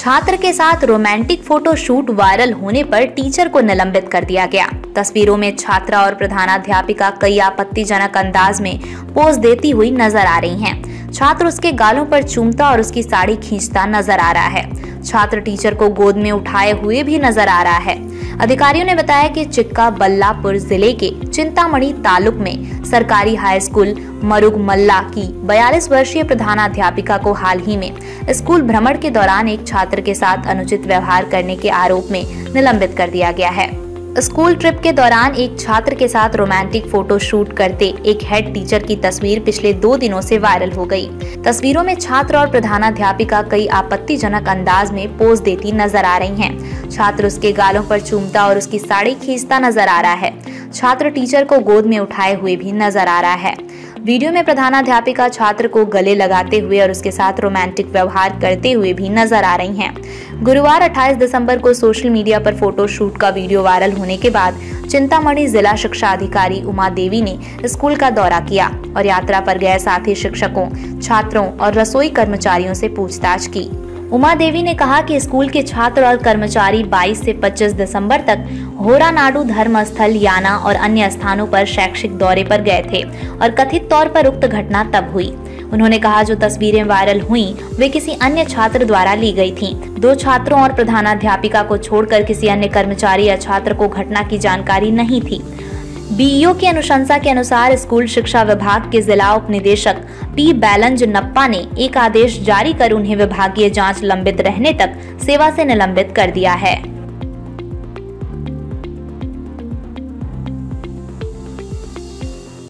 छात्र के साथ रोमांटिक फ़ोटो शूट वायरल होने पर टीचर को निलंबित कर दिया गया। तस्वीरों में छात्रा और प्रधानाध्यापिका कई आपत्तिजनक अंदाज में पोज देती हुई नज़र आ रही हैं। छात्र उसके गालों पर चूमता और उसकी साड़ी खींचता नज़र आ रहा है। छात्र टीचर को गोद में उठाए हुए भी नज़र आ रहा है। अधिकारियों ने बताया कि चिक्का बल्लापुर ज़िले के चिंतामणि तालुक में सरकारी हाई स्कूल मरुग मल्ला की 42 वर्षीय प्रधानाध्यापिका को हाल ही में स्कूल भ्रमण के दौरान एक छात्र के साथ अनुचित व्यवहार करने के आरोप में निलंबित कर दिया गया है। स्कूल ट्रिप के दौरान एक छात्र के साथ रोमांटिक फ़ोटो शूट करते एक हेड टीचर की तस्वीर पिछले दो दिनों से वायरल हो गई। तस्वीरों में छात्र और प्रधानाध्यापिका कई आपत्तिजनक अंदाज में पोज देती नज़र आ रही हैं। छात्र उसके गालों पर चूमता और उसकी साड़ी खींचता नज़र आ रहा है छात्र टीचर को गोद में उठाए हुए भी नज़र आ रहा है वीडियो में प्रधानाध्यापिका छात्र को गले लगाते हुए और उसके साथ रोमांटिक व्यवहार करते हुए भी नज़र आ रही हैं। गुरुवार 28 दिसंबर को सोशल मीडिया पर फ़ोटो शूट का वीडियो वायरल होने के बाद चिंतामणि जिला शिक्षा अधिकारी उमा देवी ने स्कूल का दौरा किया और यात्रा पर गए साथी शिक्षकों, छात्रों और रसोई कर्मचारियों से पूछताछ की। उमा देवी ने कहा कि स्कूल के छात्र और कर्मचारी 22 से 25 दिसंबर तक होरा नाडू धर्म स्थल याना और अन्य स्थानों पर शैक्षिक दौरे पर गए थे और कथित तौर पर उक्त घटना तब हुई उन्होंने कहा, जो तस्वीरें वायरल हुई, वे किसी अन्य छात्र द्वारा ली गई थीं। दो छात्रों और प्रधानाध्यापिका को छोड़कर किसी अन्य कर्मचारी या छात्र को घटना की जानकारी नहीं थी बीईओ की अनुशंसा के अनुसार स्कूल शिक्षा विभाग के जिला उप निदेशक पी बैलंज नप्पा ने एक आदेश जारी कर उन्हें विभागीय जाँच लंबित रहने तक सेवा से निलंबित कर दिया है।